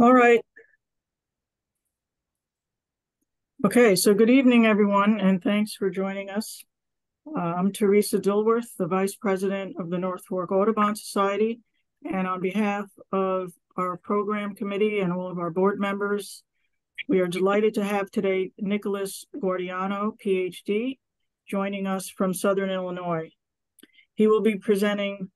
All right. Okay, so good evening, everyone, and thanks for joining us. Uh, I'm Teresa Dilworth, the Vice President of the North Fork Audubon Society, and on behalf of our program committee and all of our board members, we are delighted to have today Nicholas Guardiano, PhD, joining us from Southern Illinois. He will be presenting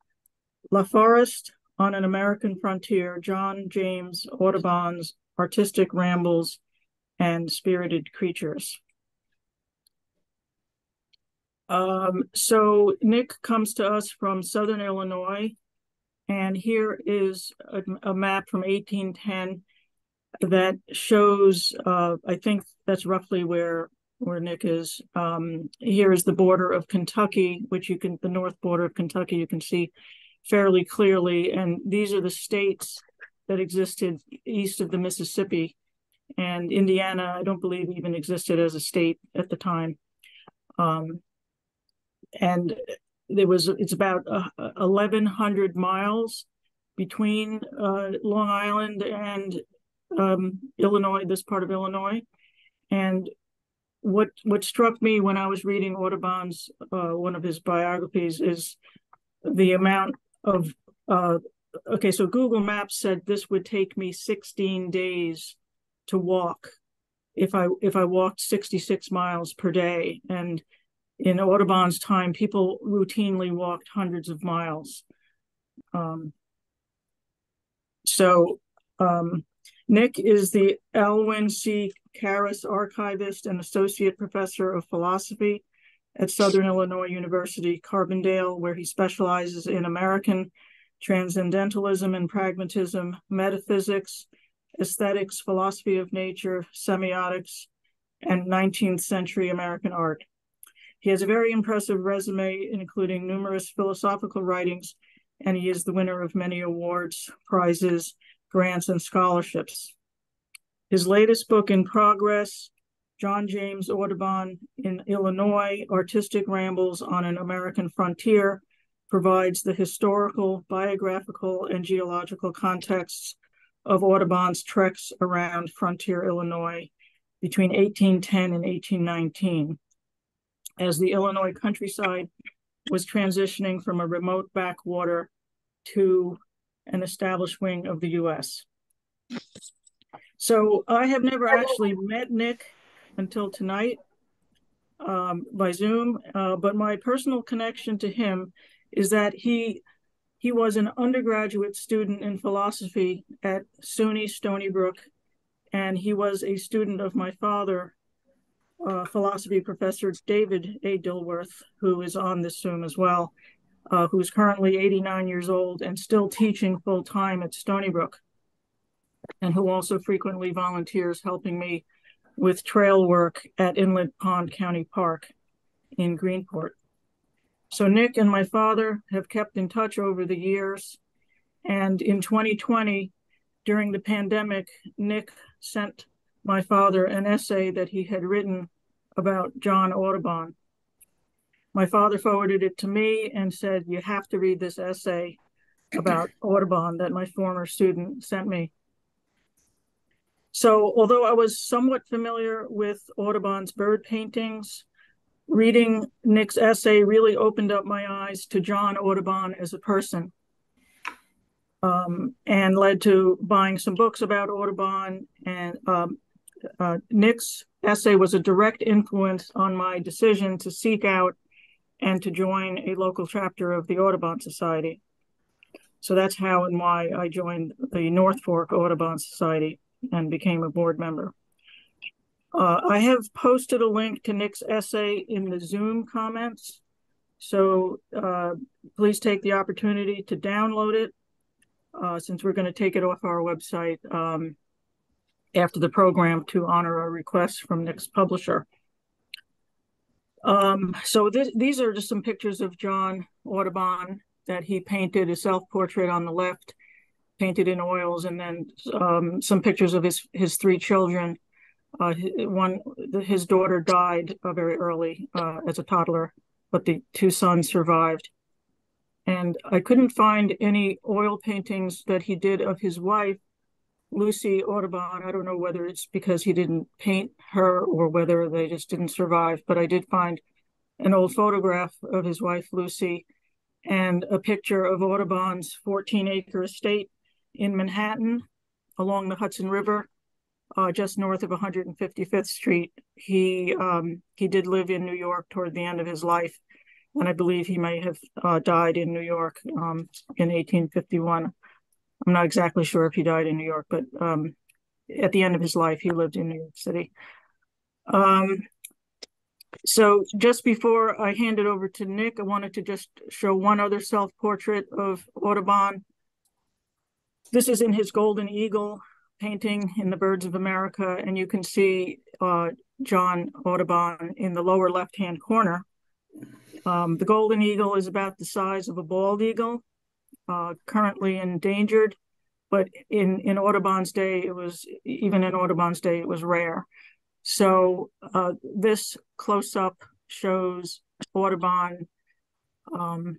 La Forest on an American Frontier, John James Audubon's Artistic Rambles and Spirited Creatures. Um, so Nick comes to us from Southern Illinois, and here is a, a map from 1810 that shows, uh, I think that's roughly where where Nick is. Um, here is the border of Kentucky, which you can, the north border of Kentucky, you can see fairly clearly. And these are the states that existed east of the Mississippi. And Indiana, I don't believe even existed as a state at the time. Um, and there was, it's about uh, 1,100 miles between uh, Long Island and um, Illinois, this part of Illinois. And what what struck me when I was reading Audubon's uh, one of his biographies is the amount of uh, okay so google maps said this would take me 16 days to walk if i if i walked 66 miles per day. And in audubon's time people routinely walked hundreds of miles. Um, so um, nick is the elwyn c Karras archivist and associate professor of philosophy at Southern Illinois University, Carbondale, where he specializes in American transcendentalism and pragmatism, metaphysics, aesthetics, philosophy of nature, semiotics, and 19th century American art. He has a very impressive resume, including numerous philosophical writings, and he is the winner of many awards, prizes, grants, and scholarships. His latest book, In Progress, John James Audubon in Illinois, Artistic Rambles on an American Frontier, provides the historical, biographical, and geological contexts of Audubon's treks around frontier Illinois between 1810 and 1819. As the Illinois countryside was transitioning from a remote backwater to an established wing of the US. So I have never actually met Nick until tonight um, by Zoom. Uh, but my personal connection to him is that he he was an undergraduate student in philosophy at SUNY Stony Brook, and he was a student of my father, uh, philosophy professor David A. Dilworth, who is on this Zoom as well, uh, who's currently 89 years old and still teaching full time at Stony Brook, and who also frequently volunteers helping me with trail work at Inlet Pond County Park in Greenport. So Nick and my father have kept in touch over the years. And in 2020, during the pandemic, Nick sent my father an essay that he had written about John Audubon. My father forwarded it to me and said, You have to read this essay about Audubon that my former student sent me. So, although I was somewhat familiar with Audubon's bird paintings, reading Nick's essay really opened up my eyes to John Audubon as a person um, and led to buying some books about Audubon. And um, uh, Nick's essay was a direct influence on my decision to seek out and to join a local chapter of the Audubon Society. So that's how and why I joined the North Fork Audubon Society and became a board member. Uh, I have posted a link to Nick's essay in the Zoom comments. So uh, please take the opportunity to download it uh, since we're going to take it off our website um, after the program to honor a request from Nick's publisher. Um, so this, these are just some pictures of John Audubon that he painted a self-portrait on the left painted in oils, and then um, some pictures of his his three children. Uh, one, his daughter died uh, very early uh, as a toddler, but the two sons survived. And I couldn't find any oil paintings that he did of his wife, Lucy Audubon. I don't know whether it's because he didn't paint her or whether they just didn't survive, but I did find an old photograph of his wife Lucy and a picture of Audubon's 14 acre estate in Manhattan along the Hudson River, uh, just north of 155th Street. He um, he did live in New York toward the end of his life, and I believe he may have uh, died in New York um, in 1851. I'm not exactly sure if he died in New York, but um, at the end of his life, he lived in New York City. Um, so just before I hand it over to Nick, I wanted to just show one other self-portrait of Audubon. This is in his Golden Eagle painting in the Birds of America, and you can see uh, John Audubon in the lower left-hand corner. Um, the Golden Eagle is about the size of a bald eagle, uh, currently endangered, but in, in Audubon's day, it was, even in Audubon's day, it was rare. So uh, this close up shows Audubon, um,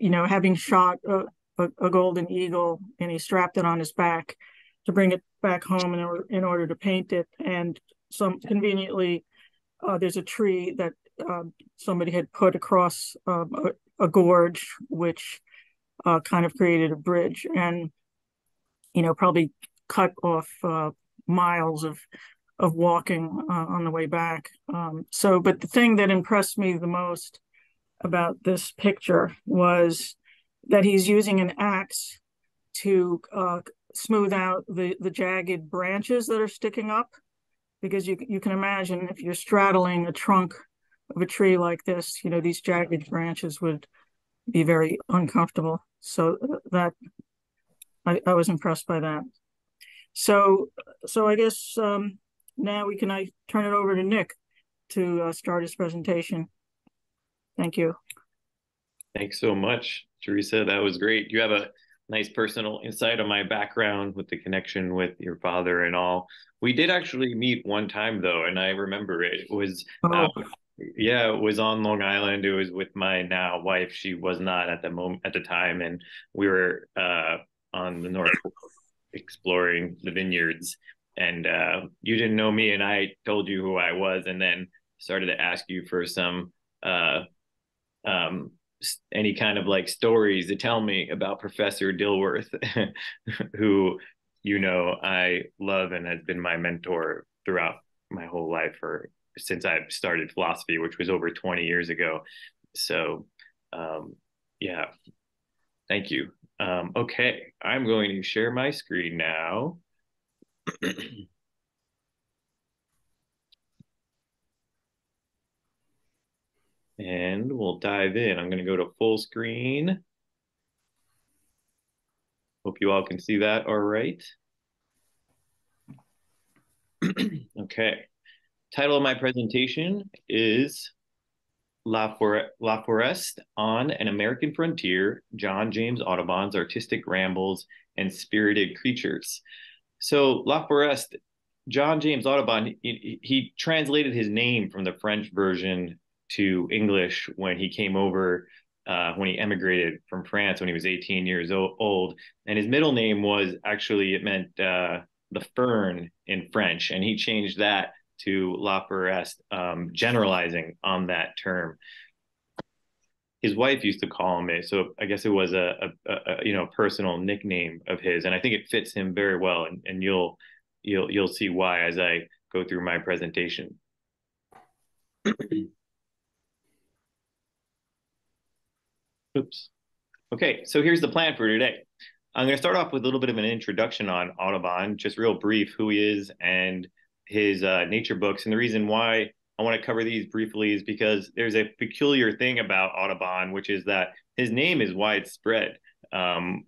you know, having shot a, a, a, golden eagle and he strapped it on his back to bring it back home in order, in order to paint it. And some conveniently, uh, there's a tree that uh, somebody had put across um, a, a, gorge, which uh, kind of created a bridge and, you know, probably cut off uh, miles of of walking uh, on the way back. Um, so, but the thing that impressed me the most about this picture was that he's using an axe to uh, smooth out the the jagged branches that are sticking up, because you you can imagine if you're straddling a trunk of a tree like this, you know these jagged branches would be very uncomfortable. So uh, that I, I was impressed by that. So so I guess um, now we can I turn it over to Nick to uh, start his presentation. Thank you. Thanks so much, Teresa. That was great. You have a nice personal insight on my background with the connection with your father and all. We did actually meet one time though, and I remember it, it was oh. uh, yeah, it was on Long Island. It was with my now wife. She was not at the moment at the time, and we were uh, on the north exploring the vineyards and uh, you didn't know me and i told you who i was and then started to ask you for some uh, um, any kind of like stories to tell me about professor dilworth who you know i love and has been my mentor throughout my whole life or since i started philosophy which was over 20 years ago. So um, yeah. Thank you. Um, okay. I'm going to share my screen now and we'll dive in. I'm going to go to full screen. Hope you all can see that all right. okay. Title of my presentation is La, For La Forest on an American Frontier, John James Audubon's Artistic Rambles and Spirited Creatures. So La Forest, John James Audubon, he, he, translated his name from the French version to English when he came over, uh, when he emigrated from France when he was 18 years old. And his middle name was actually, it meant uh, the fern in French. And he changed that to La Forest, um, generalizing on that term his wife used to call him it. So I guess it was a, a, a, you know personal nickname of his, and I think it fits him very well. And, and you'll you'll you'll see why as I go through my presentation. Oops. Okay, so here's the plan for today. I'm going to start off with a little bit of an introduction on Audubon, just real brief, who he is and his uh, nature books, and the reason why I want to cover these briefly is because there's a peculiar thing about Audubon, which is that his name is widespread. Um,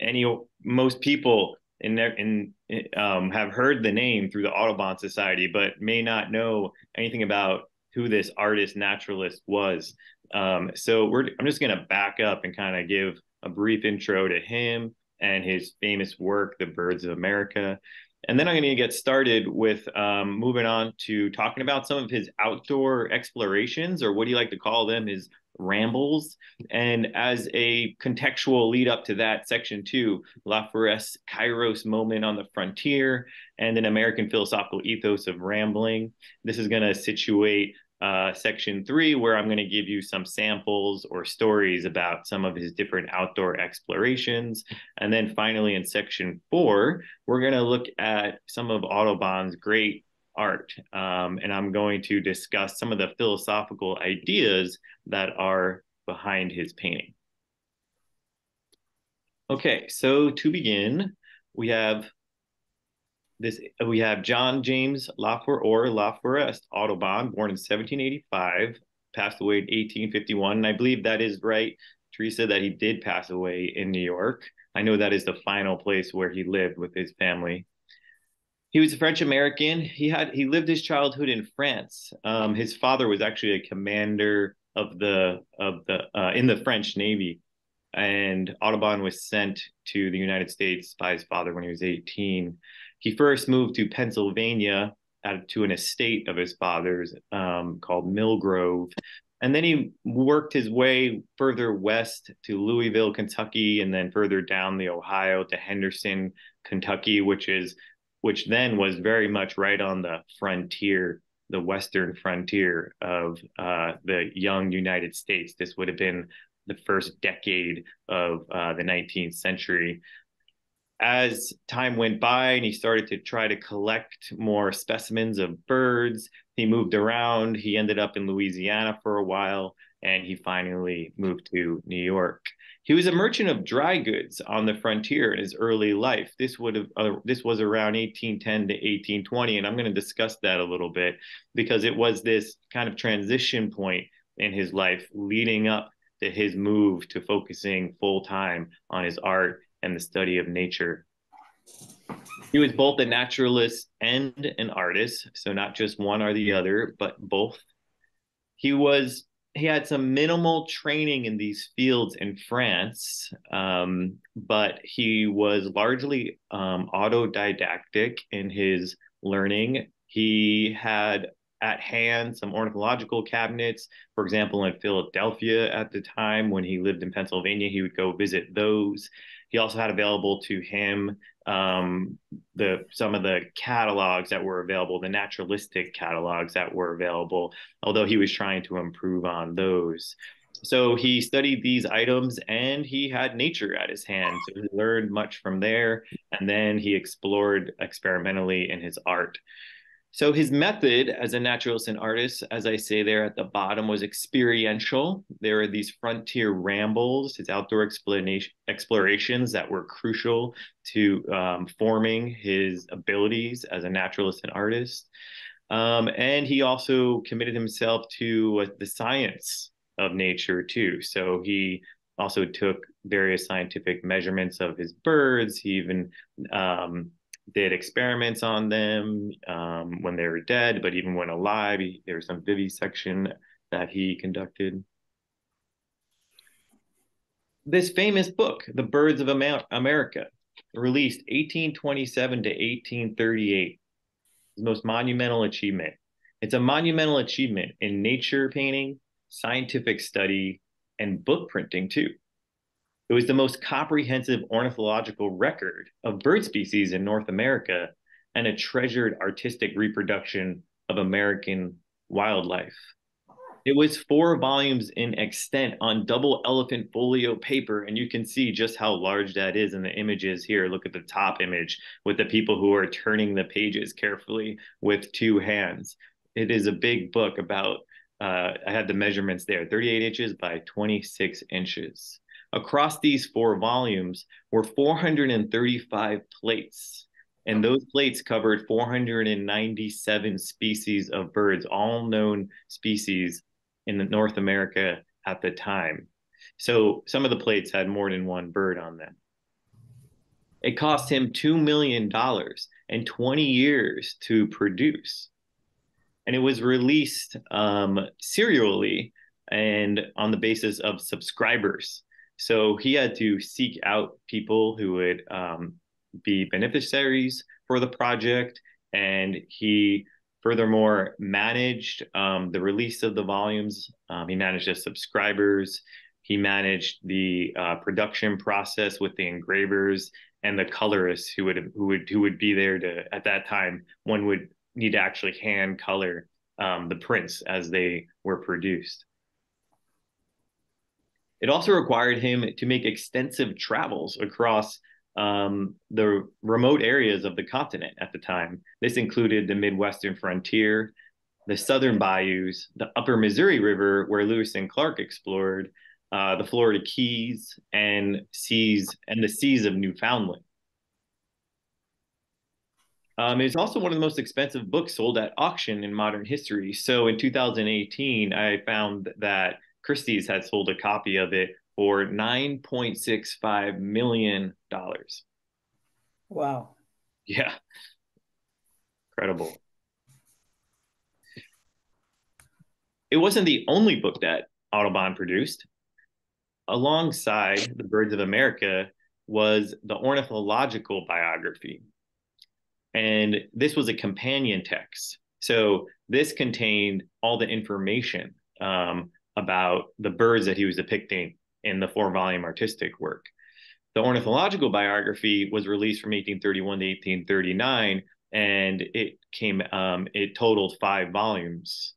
any most people in their in um, have heard the name through the Audubon Society, but may not know anything about who this artist naturalist was. Um, so we're I'm just going to back up and kind of give a brief intro to him and his famous work, The Birds of America. And then I'm going to get started with um, moving on to talking about some of his outdoor explorations, or what do you like to call them, his rambles. And as a contextual lead up to that, section two, La Forest's Kairos moment on the frontier and an American philosophical ethos of rambling. This is going to situate uh, section three, where I'm going to give you some samples or stories about some of his different outdoor explorations. And then finally, in section four, we're going to look at some of Audubon's great art. Um, and I'm going to discuss some of the philosophical ideas that are behind his painting. Okay, so to begin, we have this we have John James Lafour or Lafoureste Audubon, born in 1785, passed away in 1851. And I believe that is right, Teresa, that he did pass away in New York. I know that is the final place where he lived with his family. He was a French American. He had he lived his childhood in France. Um, his father was actually a commander of the of the uh, in the French Navy, and Audubon was sent to the United States by his father when he was 18. He first moved to Pennsylvania to an estate of his father's um, called Millgrove. And then he worked his way further west to Louisville, Kentucky, and then further down the Ohio to Henderson, Kentucky, which is which then was very much right on the frontier, the western frontier of uh, the young United States. This would have been the first decade of uh, the 19th century as time went by and he started to try to collect more specimens of birds, he moved around. He ended up in Louisiana for a while and he finally moved to New York. He was a merchant of dry goods on the frontier in his early life. This would have uh, this was around 1810 to 1820 and I'm going to discuss that a little bit because it was this kind of transition point in his life leading up to his move to focusing full time on his art and the study of nature. He was both a naturalist and an artist, so not just one or the other, but both. He was he had some minimal training in these fields in France, um, but he was largely um, autodidactic in his learning. He had at hand some ornithological cabinets. For example, in Philadelphia at the time when he lived in Pennsylvania, he would go visit those. He also had available to him um, the some of the catalogs that were available, the naturalistic catalogs that were available, although he was trying to improve on those. So he studied these items and he had nature at his hand. So he learned much from there. And then he explored experimentally in his art. So his method as a naturalist and artist, as I say there at the bottom, was experiential. There are these frontier rambles, his outdoor explorations that were crucial to um, forming his abilities as a naturalist and artist. Um, and he also committed himself to uh, the science of nature too. So he also took various scientific measurements of his birds. He even um, did experiments on them um, when they were dead, but even when alive, he, there was some vivisection that he conducted. This famous book, The Birds of Amer America, released 1827 to 1838, his most monumental achievement. It's a monumental achievement in nature painting, scientific study, and book printing too. It was the most comprehensive ornithological record of bird species in North America and a treasured artistic reproduction of American wildlife. It was four volumes in extent on double elephant folio paper, and you can see just how large that is in the images here. Look at the top image with the people who are turning the pages carefully with two hands. It is a big book about, uh, I had the measurements there 38 inches by 26 inches. Across these four volumes were 435 plates, and those plates covered 497 species of birds, all known species in North America at the time. So some of the plates had more than one bird on them. It cost him $2 million and 20 years to produce. And it was released um, serially and on the basis of subscribers. So he had to seek out people who would um, be beneficiaries for the project. And he furthermore managed um, the release of the volumes. Um, he managed the subscribers. He managed the uh, production process with the engravers and the colorists who would who would who would be there to at that time. One would need to actually hand color um, the prints as they were produced. It also required him to make extensive travels across um, the remote areas of the continent at the time. This included the Midwestern frontier, the southern bayous, the upper Missouri River, where Lewis and Clark explored, uh, the Florida Keys, and seas and the seas of Newfoundland. Um, it's also one of the most expensive books sold at auction in modern history. So in 2018, I found that Christie's had sold a copy of it for $9.65 million. Wow. Yeah. Incredible. It wasn't the only book that Audubon produced. Alongside The Birds of America was the ornithological biography. And this was a companion text. So this contained all the information um, about the birds that he was depicting in the four volume artistic work. The ornithological biography was released from 1831 to 1839, and it came, um, it totaled five volumes.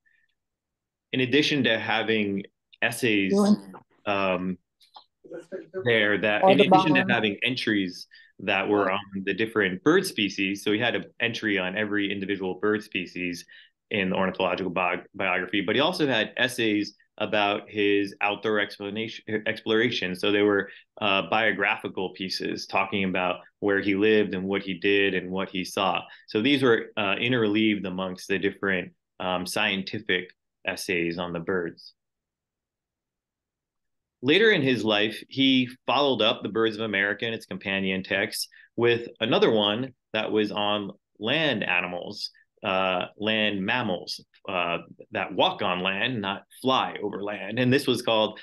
In addition to having essays um, there, that in addition to having entries that were on the different bird species, so he had an entry on every individual bird species in the ornithological bi- biography, but he also had essays about his outdoor explanation exploration. So they were uh, biographical pieces talking about where he lived and what he did and what he saw. So these were uh, interleaved amongst the different um, scientific essays on the birds. Later in his life, he followed up the Birds of America and its companion text with another one that was on land animals, uh, land mammals uh, that walk on land, not fly over land. And this was called,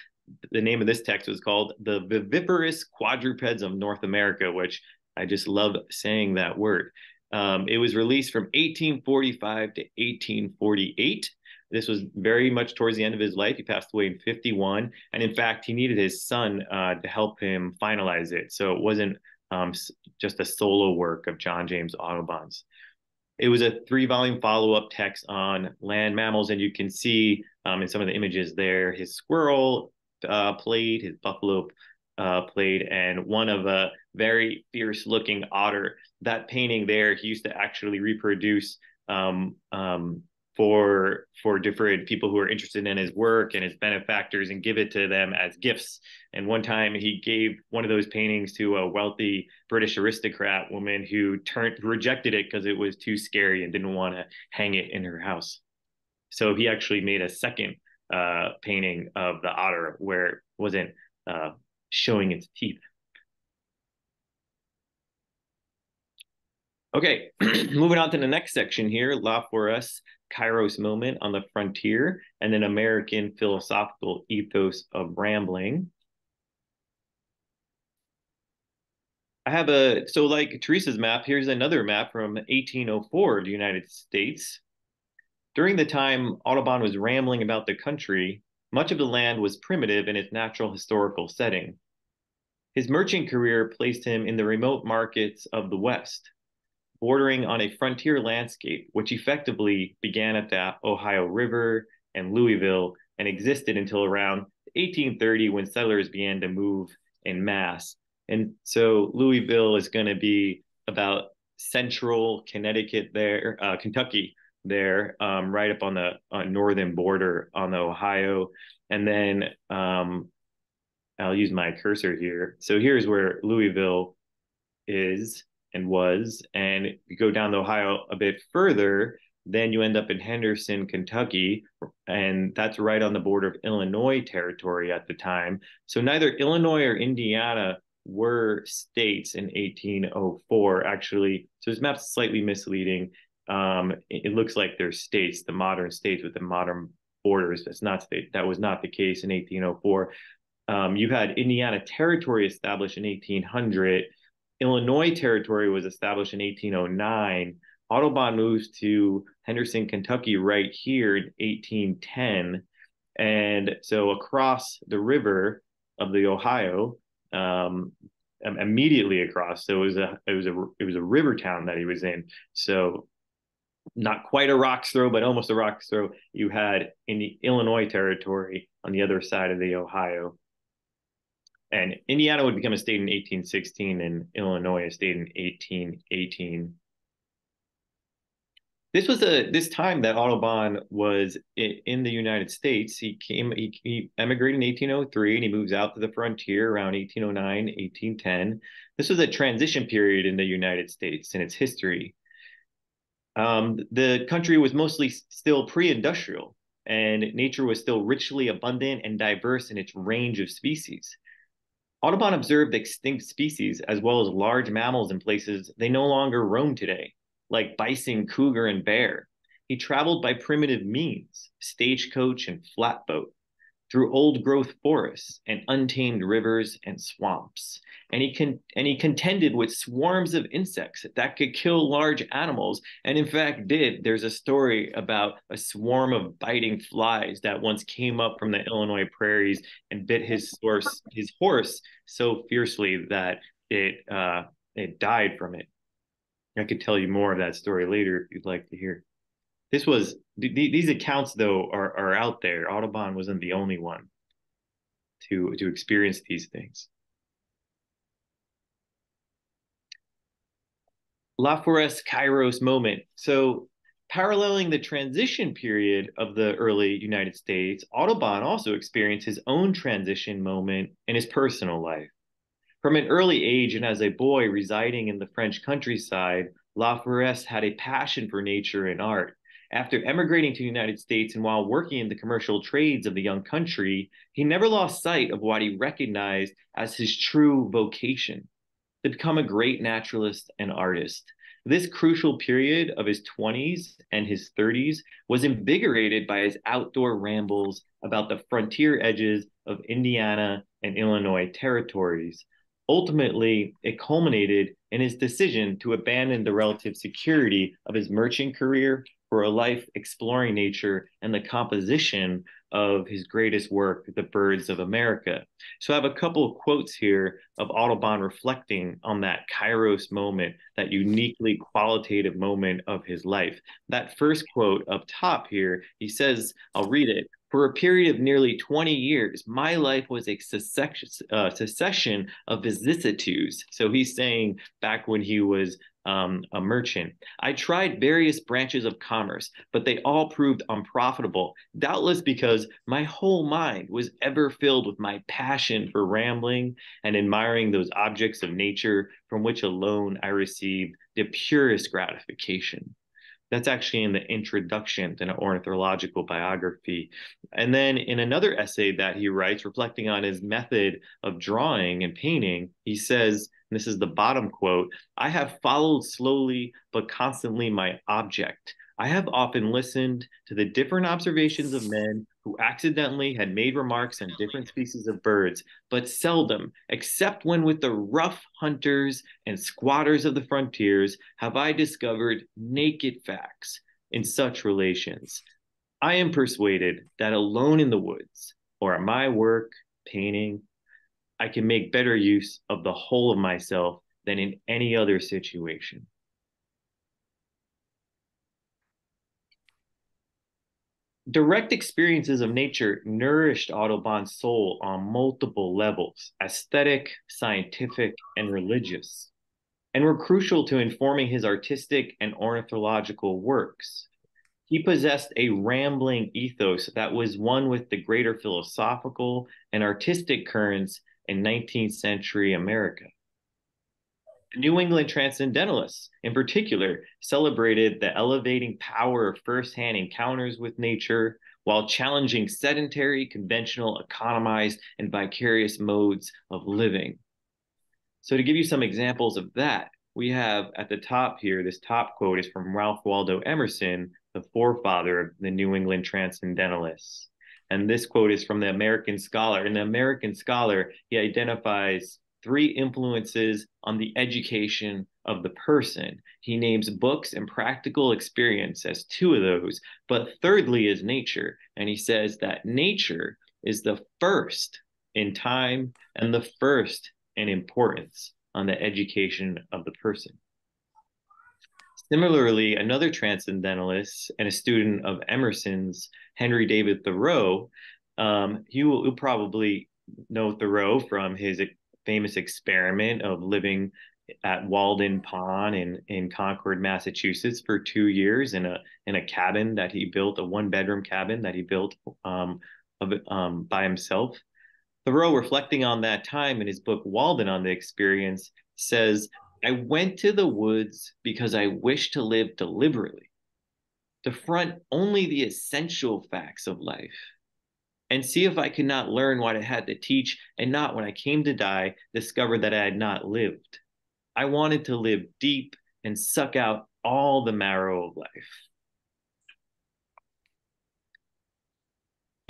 the name of this text was called The Viviparous Quadrupeds of North America, which I just love saying that word. Um, it was released from 1845 to 1848. This was very much towards the end of his life. He passed away in 51. And in fact, he needed his son uh, to help him finalize it. So it wasn't um, just a solo work of John James Audubon's. It was a three volume follow up text on land mammals, and you can see um, in some of the images there his squirrel uh, played, his buffalo uh, played, and one of a very fierce looking otter. That painting there, he used to actually reproduce um, um, for for different people who are interested in his work and his benefactors and give it to them as gifts. And one time he gave one of those paintings to a wealthy British aristocrat woman who turned rejected it because it was too scary and didn't want to hang it in her house. So he actually made a second uh, painting of the otter where it wasn't uh, showing its teeth. Okay, moving on to the next section here, La Forest Kairos moment on the frontier, and an American philosophical ethos of rambling. I have a, so like Teresa's map, here's another map from 1804, the United States. During the time Audubon was rambling about the country, much of the land was primitive in its natural historical setting. His merchant career placed him in the remote markets of the West, bordering on a frontier landscape, which effectively began at the Ohio River and Louisville and existed until around 1830 when settlers began to move in mass. And so Louisville is going to be about central Connecticut there, uh, Kentucky there, um, right up on the uh, northern border on the Ohio. And then um, I'll use my cursor here. So here's where Louisville is and was. And you go down the Ohio a bit further, then you end up in Henderson, Kentucky, and that's right on the border of Illinois territory at the time. So neither Illinois or Indiana were states in 1804, actually. So this map's slightly misleading. Um, it, it, looks like they're states, the modern states with the modern borders. That's not state. That was not the case in 1804. Um, you had Indiana Territory established in 1800 Illinois Territory was established in 1809, Audubon moves to Henderson, Kentucky, right here in 1810. And so across the river of the Ohio, um, immediately across. So it was a it was a it was a river town that he was in. So not quite a rock's throw, but almost a rock's throw. You had in the Illinois territory on the other side of the Ohio. And Indiana would become a state in 1816 and Illinois a state in 1818 this was a this time that Audubon was in, the United States. He came, he, he emigrated in 1803 and he moves out to the frontier around 1809, 1810. This was a transition period in the United States in its history. Um, the country was mostly still pre-industrial and nature was still richly abundant and diverse in its range of species. Audubon observed extinct species as well as large mammals in places they no longer roam today like bison, cougar, and bear. He traveled by primitive means, stagecoach and flatboat, through old growth forests and untamed rivers and swamps. And he, con- and he contended with swarms of insects that could kill large animals, and in fact did. There's a story about a swarm of biting flies that once came up from the Illinois prairies and bit his horse, his horse so fiercely that it uh, it died from it. I could tell you more of that story later if you'd like to hear. This was th- these accounts though are are out there. Audubon wasn't the only one to to experience these things. La Forest Kairos moment. So paralleling the transition period of the early United States, Audubon also experienced his own transition moment in his personal life. From an early age and as a boy residing in the French countryside, La Forest had a passion for nature and art. After emigrating to the United States and while working in the commercial trades of the young country, he never lost sight of what he recognized as his true vocation to become a great naturalist and artist. This crucial period of his 20s and his 30s was invigorated by his outdoor rambles about the frontier edges of Indiana and Illinois territories. Ultimately, it culminated in his decision to abandon the relative security of his merchant career for a life exploring nature and the composition of his greatest work, The Birds of America. So I have a couple of quotes here of Audubon reflecting on that Kairos moment, that uniquely qualitative moment of his life. That first quote up top here, he says, I'll read it. For a period of nearly 20 years, my life was a succession, uh, succession of vicissitudes. So he's saying back when he was um, a merchant. I tried various branches of commerce, but they all proved unprofitable, doubtless because my whole mind was ever filled with my passion for rambling and admiring those objects of nature from which alone I received the purest gratification. That's actually in the introduction to an ornithological biography. And then in another essay that he writes, reflecting on his method of drawing and painting, he says, and this is the bottom quote I have followed slowly but constantly my object. I have often listened to the different observations of men who accidentally had made remarks on different species of birds, but seldom, except when with the rough hunters and squatters of the frontiers, have I discovered naked facts in such relations. I am persuaded that alone in the woods, or at my work, painting, I can make better use of the whole of myself than in any other situation. Direct experiences of nature nourished Audubon's soul on multiple levels aesthetic, scientific, and religious, and were crucial to informing his artistic and ornithological works. He possessed a rambling ethos that was one with the greater philosophical and artistic currents in 19th century America. New England Transcendentalists, in particular, celebrated the elevating power of firsthand encounters with nature while challenging sedentary, conventional, economized, and vicarious modes of living. So, to give you some examples of that, we have at the top here this top quote is from Ralph Waldo Emerson, the forefather of the New England Transcendentalists. And this quote is from the American Scholar. In the American Scholar, he identifies three influences on the education of the person. He names books and practical experience as two of those, but thirdly is nature. And he says that nature is the first in time and the first in importance on the education of the person. Similarly, another transcendentalist and a student of Emerson's, Henry David Thoreau, um, you will probably know Thoreau from his famous experiment of living at Walden Pond in, in Concord, Massachusetts for two years in a in a cabin that he built, a one bedroom cabin that he built um, of, um, by himself. Thoreau, reflecting on that time in his book Walden on the experience, says, I went to the woods because I wished to live deliberately, to front only the essential facts of life, and see if I could not learn what I had to teach, and not when I came to die, discover that I had not lived. I wanted to live deep and suck out all the marrow of life.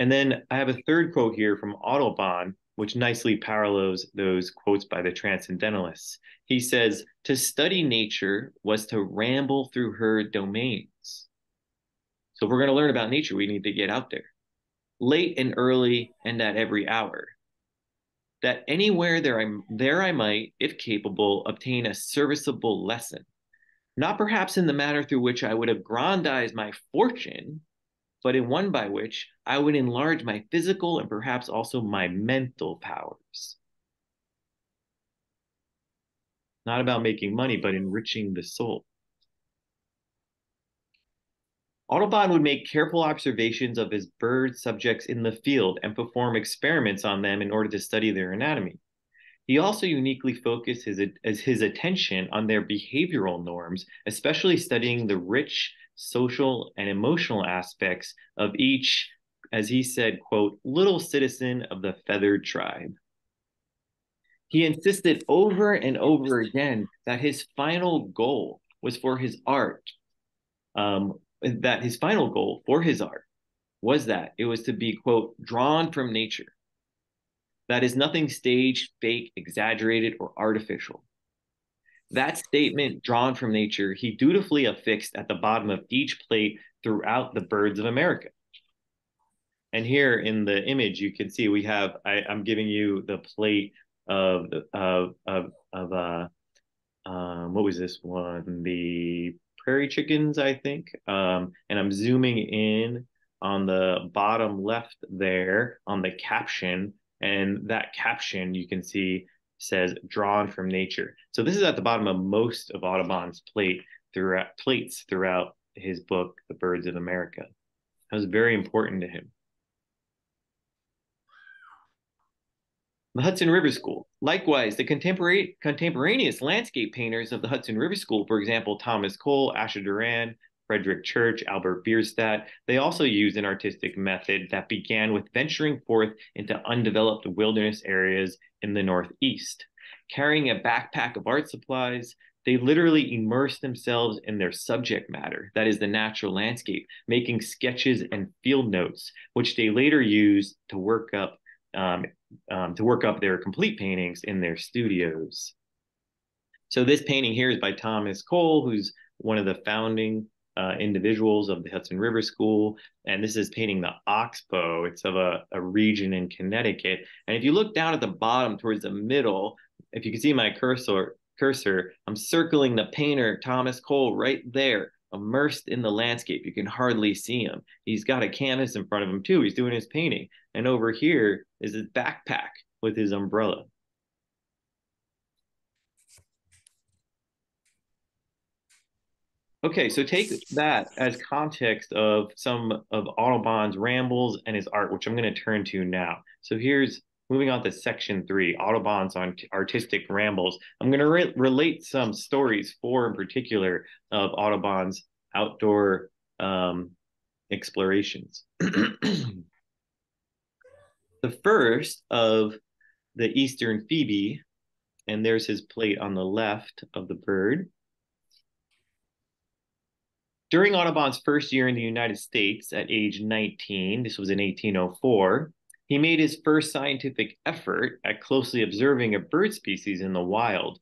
And then I have a third quote here from Audubon, which nicely parallels those quotes by the transcendentalists. He says, To study nature was to ramble through her domains. So, if we're going to learn about nature, we need to get out there late and early and at every hour that anywhere there I, there I might, if capable, obtain a serviceable lesson, not perhaps in the manner through which I would aggrandize my fortune, but in one by which I would enlarge my physical and perhaps also my mental powers. Not about making money, but enriching the soul. Audubon would make careful observations of his bird subjects in the field and perform experiments on them in order to study their anatomy. He also uniquely focused his, his attention on their behavioral norms, especially studying the rich social and emotional aspects of each, as he said, quote, little citizen of the feathered tribe. He insisted over and over again that his final goal was for his art um, that his final goal for his art was that it was to be, quote, drawn from nature. That is nothing staged, fake, exaggerated, or artificial. That statement, drawn from nature, he dutifully affixed at the bottom of each plate throughout the birds of America. And here in the image, you can see we have, I, am giving you the plate of, of, of, of uh, um, what was this one? The prairie chickens, I think. Um, and I'm zooming in on the bottom left there on the caption. And that caption you can see says drawn from nature. So this is at the bottom of most of Audubon's plate throughout plates throughout his book, The Birds of America. That was very important to him. The Hudson River School. Likewise, the contemporary, contemporaneous landscape painters of the Hudson River School, for example, Thomas Cole, Asher Durand, Frederick Church, Albert Bierstadt, they also used an artistic method that began with venturing forth into undeveloped wilderness areas in the Northeast. Carrying a backpack of art supplies, they literally immerse themselves in their subject matter, that is the natural landscape, making sketches and field notes, which they later use to work up um, um, to work up their complete paintings in their studios. So this painting here is by Thomas Cole, who's one of the founding uh, individuals of the Hudson River School. And this is painting the oxbow. It's of a, a region in Connecticut. And if you look down at the bottom towards the middle, if you can see my cursor, cursor, I'm circling the painter, Thomas Cole, right there immersed in the landscape. You can hardly see him. He's got a canvas in front of him too. He's doing his painting. And over here is his backpack with his umbrella. Okay, so take that as context of some of Audubon's rambles and his art, which I'm going to turn to now. So here's moving on to section three, Audubon's on artistic rambles. I'm going to re relate some stories, four in particular, of Audubon's outdoor um, explorations. the first of the eastern phoebe, and there's his plate on the left of the bird. During Audubon's first year in the United States at age 19, this was in 1804, He made his first scientific effort at closely observing a bird species in the wild.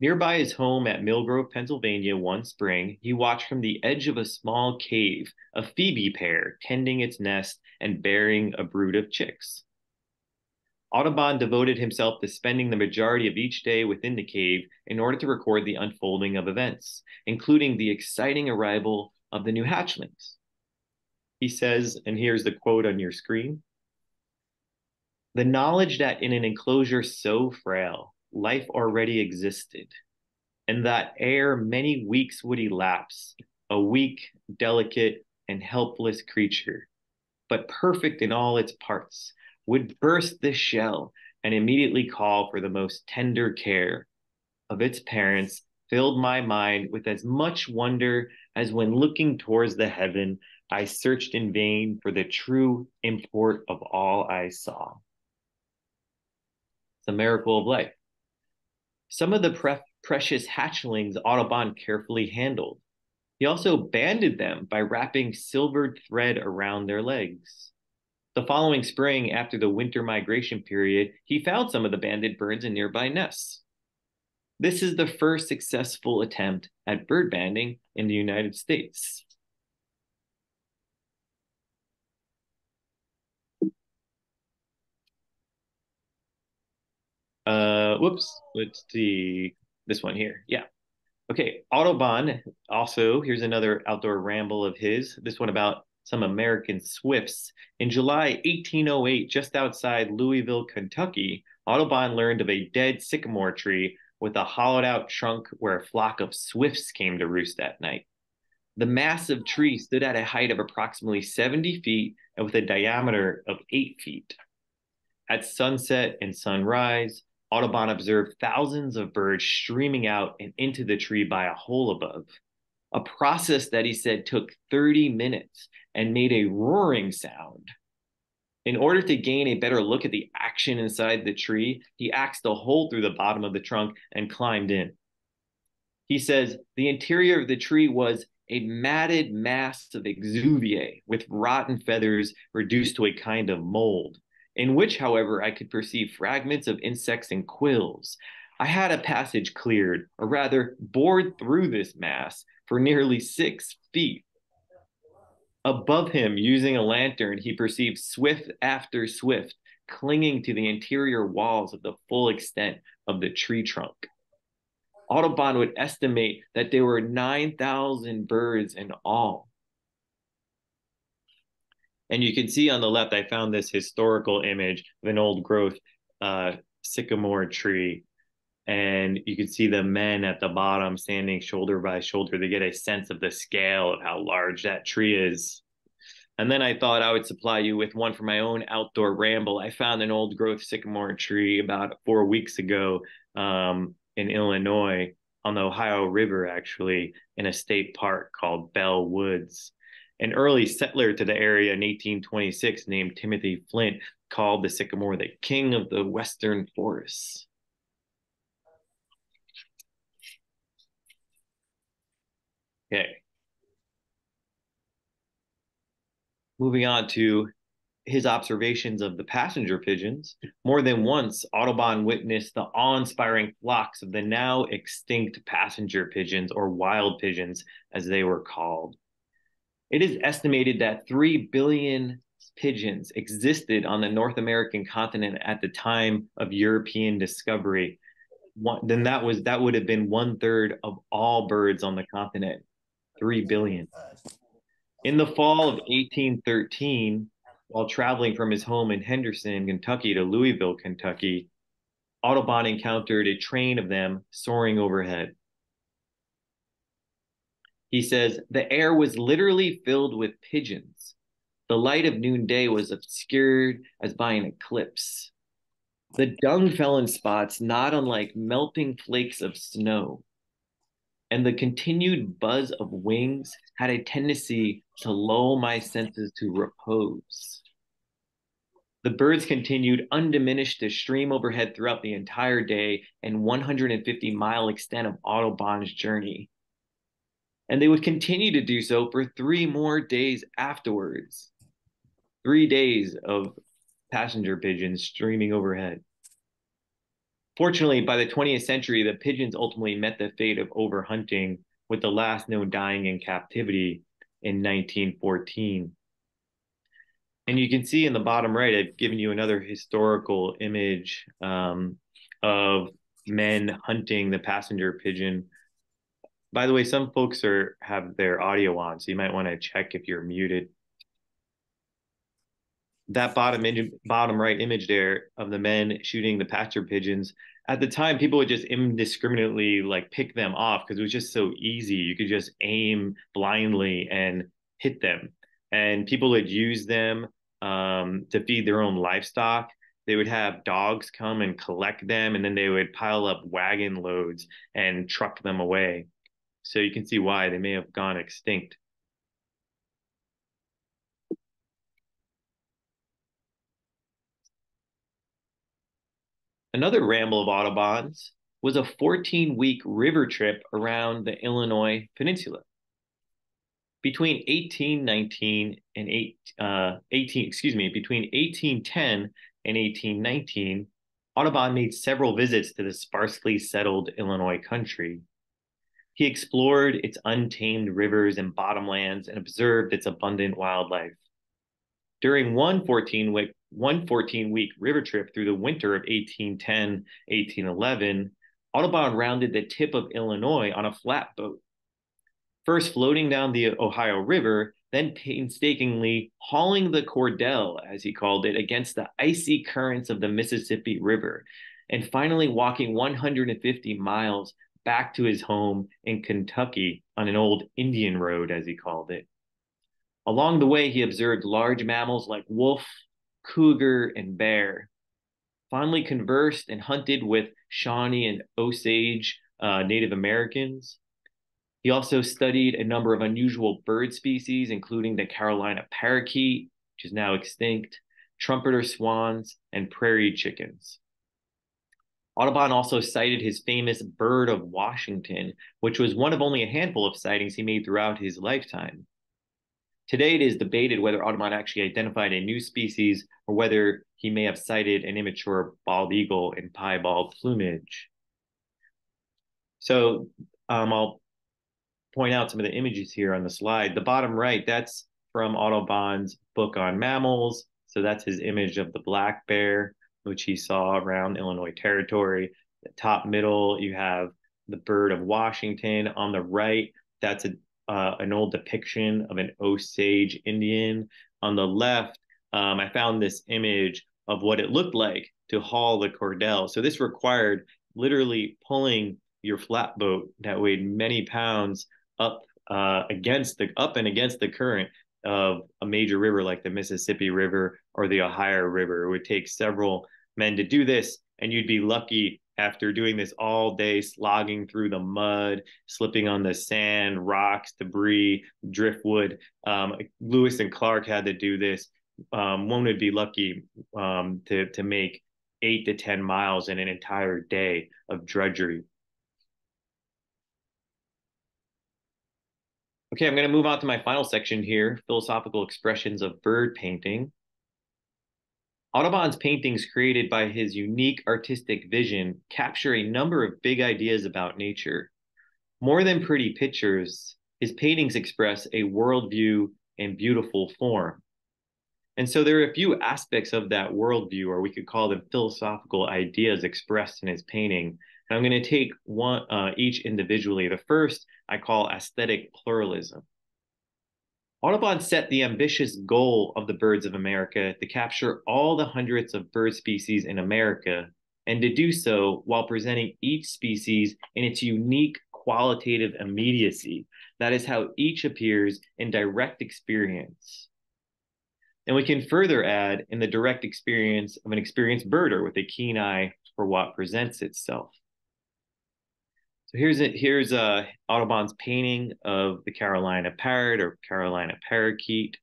Nearby his home at Millgrove, Pennsylvania, one spring, he watched from the edge of a small cave a phoebe pair tending its nest and bearing a brood of chicks. Audubon devoted himself to spending the majority of each day within the cave in order to record the unfolding of events, including the exciting arrival of the new hatchlings. He says, and here's the quote on your screen the knowledge that in an enclosure so frail, life already existed, and that ere many weeks would elapse, a weak, delicate, and helpless creature, but perfect in all its parts, would burst the shell and immediately call for the most tender care of its parents filled my mind with as much wonder as when looking towards the heaven, I searched in vain for the true import of all I saw. It's a miracle of life. Some of the pre- precious hatchlings Audubon carefully handled. He also banded them by wrapping silvered thread around their legs. The following spring, after the winter migration period, he found some of the banded birds in nearby nests. This is the first successful attempt at bird banding in the United States. Uh, whoops, let's see this one here. Yeah. Okay, Audubon also, here's another outdoor ramble of his. This one about some American swifts. In July 1808, just outside Louisville, Kentucky, Audubon learned of a dead sycamore tree with a hollowed out trunk where a flock of swifts came to roost that night. The massive tree stood at a height of approximately 70 feet and with a diameter of 8 feet. At sunset and sunrise, Audubon observed thousands of birds streaming out and into the tree by a hole above, a process that he said took 30 minutes and made a roaring sound. In order to gain a better look at the action inside the tree, he axed a hole through the bottom of the trunk and climbed in. He says the interior of the tree was a matted mass of exuviae with rotten feathers reduced to a kind of mold, in which, however, I could perceive fragments of insects and quills. I had a passage cleared, or rather, bored through this mass for nearly six feet Above him, using a lantern, he perceived swift after swift clinging to the interior walls of the full extent of the tree trunk. Audubon would estimate that there were 9,000 birds in all. And you can see on the left, I found this historical image of an old growth uh, sycamore tree. And you can see the men at the bottom standing shoulder by shoulder to get a sense of the scale of how large that tree is. And then I thought I would supply you with one for my own outdoor ramble. I found an old growth sycamore tree about four weeks ago um, in Illinois on the Ohio River, actually, in a state park called Beall Woods. An early settler to the area in 1826 named Timothy Flint called the sycamore the king of the western forests. Okay. Moving on to his observations of the passenger pigeons, more than once Audubon witnessed the awe-inspiring flocks of the now extinct passenger pigeons or wild pigeons as they were called. It is estimated that 3 billion pigeons existed on the North American continent at the time of European discovery. One, then that was that would have been one third of all birds on the continent. 3 billion. In the fall of 1813, while traveling from his home in Henderson, Kentucky to Louisville, Kentucky, Audubon encountered a train of them soaring overhead. He says, the air was literally filled with pigeons. The light of noonday was obscured as by an eclipse. The dung fell in spots not unlike melting flakes of snow and the continued buzz of wings had a tendency to lull my senses to repose. The birds continued undiminished to stream overhead throughout the entire day and 150 mile extent of Audubon's journey. And they would continue to do so for three more days afterwards. Three days of passenger pigeons streaming overhead. Fortunately, by the 20th century, the pigeons ultimately met the fate of overhunting, with the last known dying in captivity in 1914. And you can see in the bottom right, I've given you another historical image um, of men hunting the passenger pigeon. By the way, some folks are have their audio on, so you might want to check if you're muted. That bottom bottom right image there of the men shooting the passenger pigeons. At the time, people would just indiscriminately like pick them off because it was just so easy. You could just aim blindly and hit them and people would use them um, to feed their own livestock. They would have dogs come and collect them, and then they would pile up wagon loads and truck them away. So you can see why they may have gone extinct. Another ramble of Audubon's was a 14 week river trip around the Illinois Peninsula between 1819 and eight, uh, 18, excuse me, between 1810 and 1819, Audubon made several visits to the sparsely settled Illinois country. He explored its untamed rivers and bottomlands and observed its abundant wildlife. During one 14 week, one 14 week river trip through the winter of 1810 1811, Audubon rounded the tip of Illinois on a flatboat first floating down the Ohio River, then painstakingly hauling the cordelle, as he called it, against the icy currents of the Mississippi River, and finally walking 150 miles back to his home in Kentucky on an old Indian road, as he called it. Along the way, he observed large mammals like wolf, cougar, and bear. Finally, conversed and hunted with Shawnee and Osage uh, Native Americans, he also studied a number of unusual bird species, including the Carolina parakeet, which is now extinct, trumpeter swans, and prairie chickens. Audubon also sighted his famous bird of Washington, which was one of only a handful of sightings he made throughout his lifetime. Today, it is debated whether Audubon actually identified a new species or whether he may have sighted an immature bald eagle in piebald plumage. So um, I'll point out some of the images here on the slide. The bottom right, that's from Audubon's book on mammals. So that's his image of the black bear, which he saw around Illinois territory. The top middle, you have the bird of Washington. On the right, that's a, uh, an old depiction of an Osage Indian. On the left, um, I found this image of what it looked like to haul the cordelle. So this required literally pulling your flatboat that weighed many pounds up uh, against the up and against the current of a major river like the Mississippi River or the Ohio River. It would take several men to do this, and you'd be lucky after doing this all day, slogging through the mud, slipping on the sand, rocks, debris, driftwood. Um, Lewis and Clark had to do this. Um, one would be lucky um, to to make eight to ten miles in an entire day of drudgery. Okay, I'm going to move on to my final section here, philosophical expressions of bird painting. Audubon's paintings created by his unique artistic vision capture a number of big ideas about nature. More than pretty pictures, his paintings express a worldview and beautiful form. And so there are a few aspects of that worldview, or we could call them philosophical ideas expressed in his painting, and I'm going to take one uh, each individually. The first I call aesthetic pluralism. Audubon set the ambitious goal of the birds of America to capture all the hundreds of bird species in America, and to do so while presenting each species in its unique qualitative immediacy. That is how each appears in direct experience. And we can further add in the direct experience of an experienced birder with a keen eye for what presents itself. So here's it. Here's uh, Audubon's painting of the Carolina parrot or Carolina parakeet.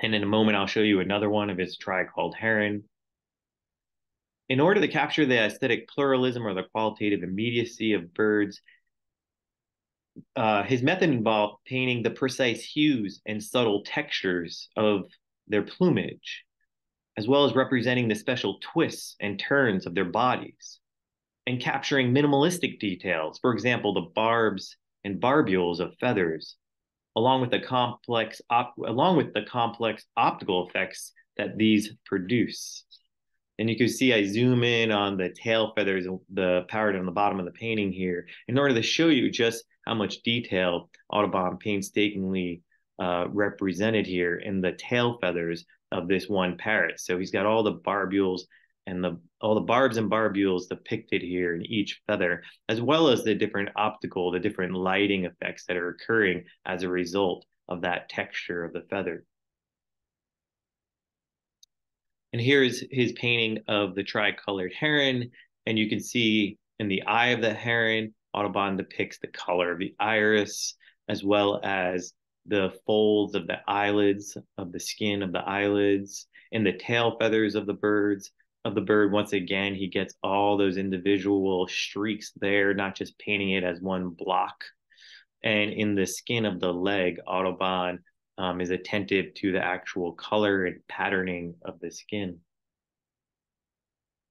And in a moment, I'll show you another one of his tricolored heron. In order to capture the aesthetic pluralism or the qualitative immediacy of birds, uh, his method involved painting the precise hues and subtle textures of their plumage. as well as representing the special twists and turns of their bodies, and capturing minimalistic details, for example, the barbs and barbules of feathers, along with the complex op- along with the complex optical effects that these produce. And you can see I zoom in on the tail feathers, the parrot on the bottom of the painting here, in order to show you just how much detail Audubon painstakingly uh, represented here in the tail feathers of this one parrot. So he's got all the barbules and the all the barbs and barbules depicted here in each feather, as well as the different optical, the different lighting effects that are occurring as a result of that texture of the feather. And here is his painting of the tricolored heron. And you can see in the eye of the heron, Audubon depicts the color of the iris, as well as the folds of the eyelids, of the skin of the eyelids, and the tail feathers of the birds, of the bird. Once again, he gets all those individual streaks there, not just painting it as one block. And in the skin of the leg, Audubon um, is attentive to the actual color and patterning of the skin.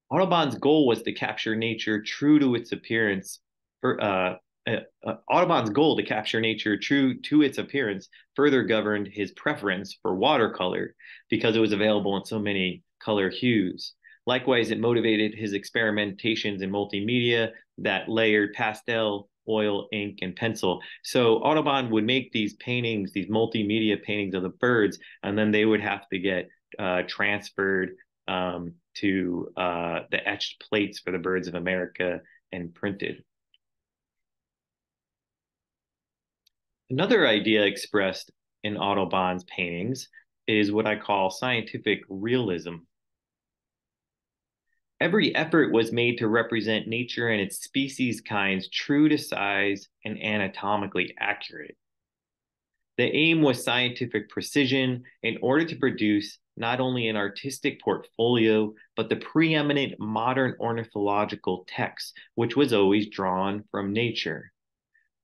Audubon's goal was to capture nature true to its appearance. For, uh, uh, uh, Audubon's goal to capture nature true to its appearance further governed his preference for watercolor because it was available in so many color hues. Likewise, it motivated his experimentations in multimedia that layered pastel, oil, ink, and pencil. So Audubon would make these paintings, these multimedia paintings of the birds, and then they would have to get uh, transferred um, to uh, the etched plates for the birds of America and printed. Another idea expressed in Audubon's paintings is what I call scientific realism. Every effort was made to represent nature and its species kinds true to size and anatomically accurate. The aim was scientific precision in order to produce not only an artistic portfolio, but the preeminent modern ornithological text, which was always drawn from nature.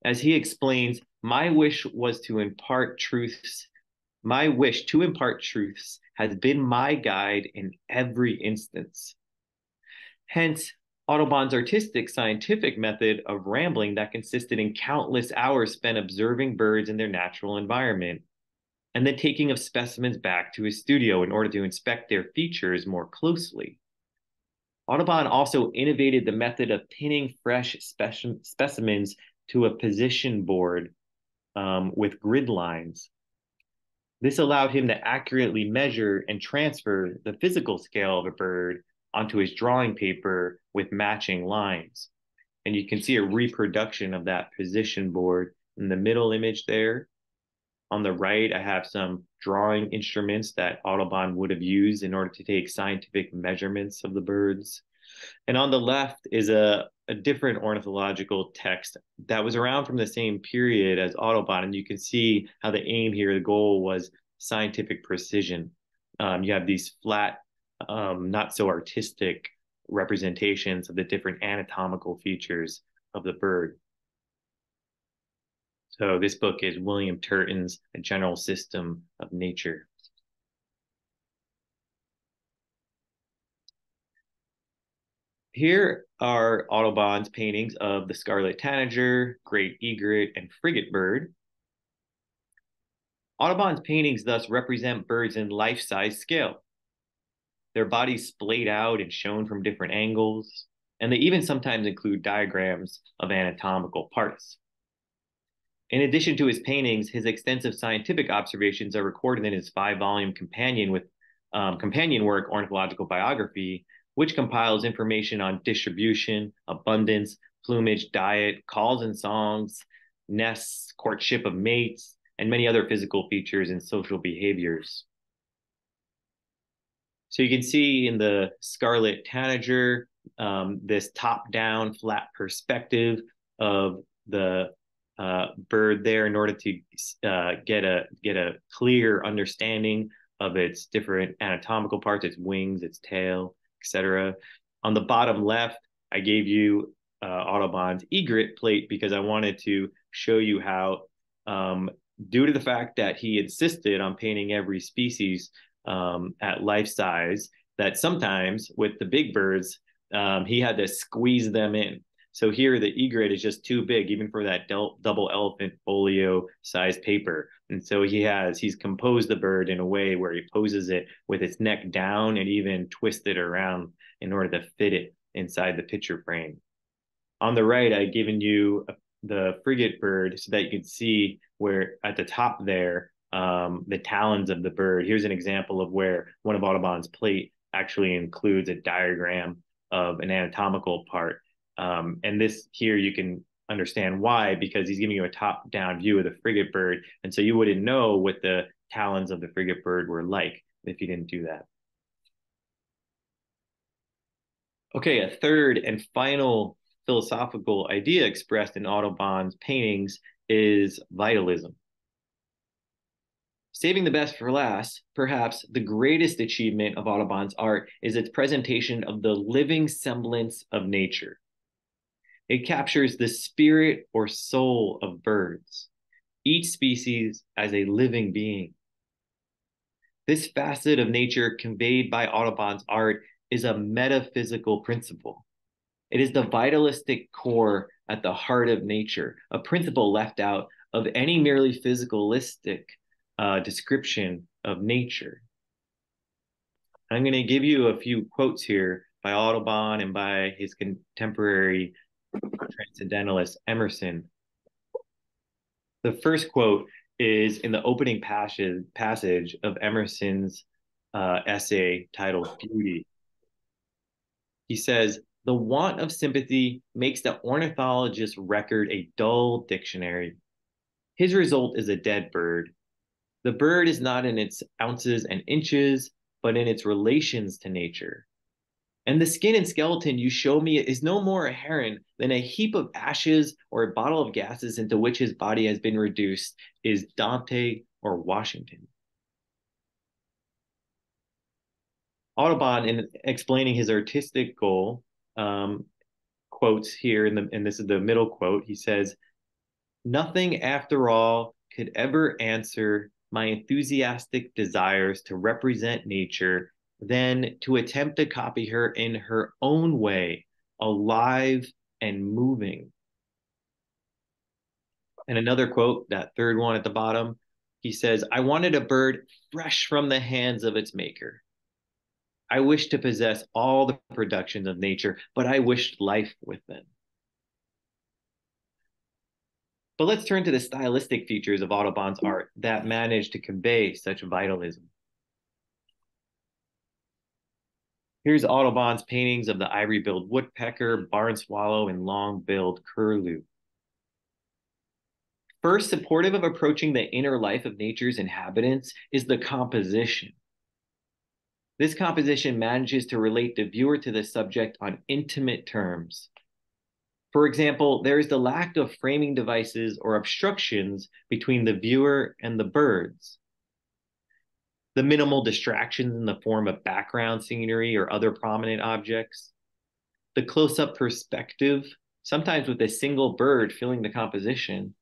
As he explains, my wish was to impart truths. My wish to impart truths has been my guide in every instance. Hence, Audubon's artistic scientific method of rambling that consisted in countless hours spent observing birds in their natural environment, and then taking of specimens back to his studio in order to inspect their features more closely. Audubon also innovated the method of pinning fresh speci specimens to a position board um, with grid lines. This allowed him to accurately measure and transfer the physical scale of a bird onto his drawing paper with matching lines. And you can see a reproduction of that position board in the middle image there. On the right, I have some drawing instruments that Audubon would have used in order to take scientific measurements of the birds. And on the left is a, a different ornithological text that was around from the same period as Audubon. And you can see how the aim here, the goal was scientific precision. Um, you have these flat um, not so artistic representations of the different anatomical features of the bird. So this book is William Turton's A General System of Nature. Here are Audubon's paintings of the scarlet tanager, great egret, and frigate bird. Audubon's paintings thus represent birds in life-size scale their bodies splayed out and shown from different angles, and they even sometimes include diagrams of anatomical parts. In addition to his paintings, his extensive scientific observations are recorded in his five-volume companion with um, companion work, Ornithological Biography, which compiles information on distribution, abundance, plumage, diet, calls and songs, nests, courtship of mates, and many other physical features and social behaviors. So you can see in the Scarlet Tanager, um, this top-down flat perspective of the uh, bird there in order to uh, get a get a clear understanding of its different anatomical parts, its wings, its tail, etc. On the bottom left, I gave you uh, Audubon's egret plate because I wanted to show you how, um, due to the fact that he insisted on painting every species um, at life size that sometimes with the big birds, um, he had to squeeze them in. So here the egret is just too big, even for that del- double elephant folio size paper. And so he has, he's composed the bird in a way where he poses it with its neck down and even twisted around in order to fit it inside the picture frame. On the right, I've given you the frigate bird so that you can see where at the top there, um, the talons of the bird. Here's an example of where one of Audubon's plate actually includes a diagram of an anatomical part um, and this here you can understand why, because he's giving you a top down view of the frigate bird. And so you wouldn't know what the talons of the frigate bird were like if you didn't do that. Okay, a third and final philosophical idea expressed in Audubon's paintings is vitalism. Saving the best for last, perhaps the greatest achievement of Audubon's art is its presentation of the living semblance of nature. It captures the spirit or soul of birds, each species as a living being. This facet of nature conveyed by Audubon's art is a metaphysical principle. It is the vitalistic core at the heart of nature, a principle left out of any merely physicalistic uh, description of nature. I'm going to give you a few quotes here by Audubon and by his contemporary transcendentalist Emerson. The first quote is in the opening passage, passage of Emerson's uh, essay titled Beauty. He says, The want of sympathy makes the ornithologist's record a dull dictionary. His result is a dead bird. The bird is not in its ounces and inches, but in its relations to nature. And the skin and skeleton you show me is no more a heron than a heap of ashes or a bottle of gases into which his body has been reduced is Dante or Washington. Audubon, in explaining his artistic goal, um, quotes here, in the, and this is the middle quote, he says, Nothing after all could ever answer my enthusiastic desires to represent nature than to attempt to copy her in her own way, alive and moving. And another quote, that third one at the bottom, he says, I wanted a bird fresh from the hands of its maker. I wished to possess all the productions of nature, but I wished life with them. But let's turn to the stylistic features of Audubon's mm. art that managed to convey such vitalism. Here's Audubon's paintings of the ivory-billed woodpecker, barn swallow, and long-billed curlew. First, supportive of approaching the inner life of nature's inhabitants is the composition. This composition manages to relate the viewer to the subject on intimate terms. For example, there is the lack of framing devices or obstructions between the viewer and the birds the minimal distractions in the form of background scenery or other prominent objects, the close up perspective, sometimes with a single bird filling the composition,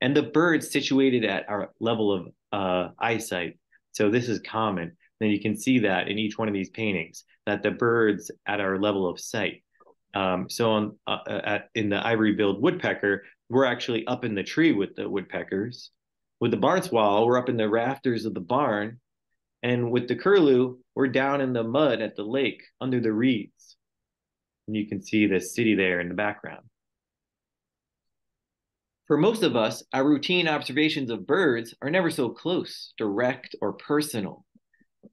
and the birds situated at our level of uh, eyesight. So this is common. Then you can see that in each one of these paintings that the birds at our level of sight. Um, so on uh, uh at, in the ivory-billed woodpecker, we're actually up in the tree with the woodpeckers. With the barn swallow, we're up in the rafters of the barn, and with the curlew, we're down in the mud at the lake under the reeds. And you can see the city there in the background. For most of us, our routine observations of birds are never so close, direct, or personal.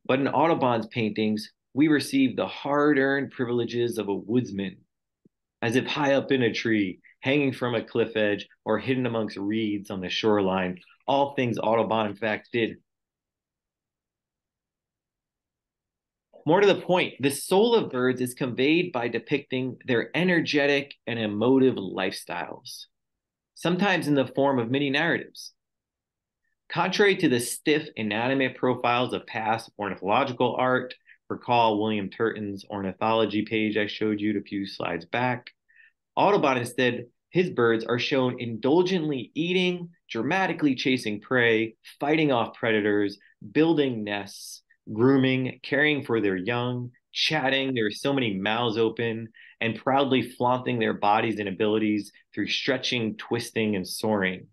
But in Audubon's paintings, we receive the hard earned privileges of a woodsman, as if high up in a tree, hanging from a cliff edge, or hidden amongst reeds on the shoreline, all things Audubon, in fact, did. More to the point, the soul of birds is conveyed by depicting their energetic and emotive lifestyles, sometimes in the form of mini narratives. Contrary to the stiff, inanimate profiles of past ornithological art, recall William Turton's ornithology page I showed you a few slides back, Audubon instead, his birds are shown indulgently eating, dramatically chasing prey, fighting off predators, building nests, grooming, caring for their young, chatting. There are so many mouths open and proudly flaunting their bodies and abilities through stretching, twisting, and soaring.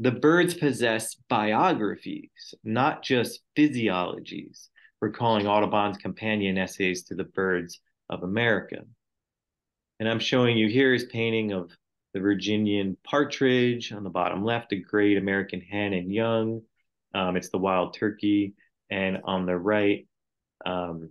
The birds possess biographies, not just physiologies, recalling Audubon's companion essays to the birds of America. And I'm showing you here his painting of the Virginian partridge on the bottom left, a great American hen and young. Um, it's the wild turkey. And on the right, um,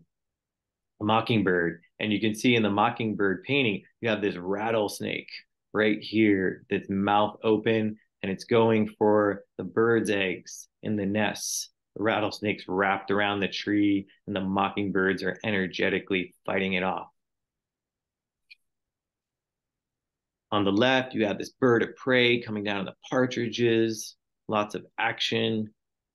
a mockingbird. And you can see in the mockingbird painting, you have this rattlesnake right here, this mouth open, and it's going for the bird's eggs in the nests. The rattlesnake's wrapped around the tree, and the mockingbirds are energetically fighting it off. On the left, you have this bird of prey coming down on the partridges, lots of action.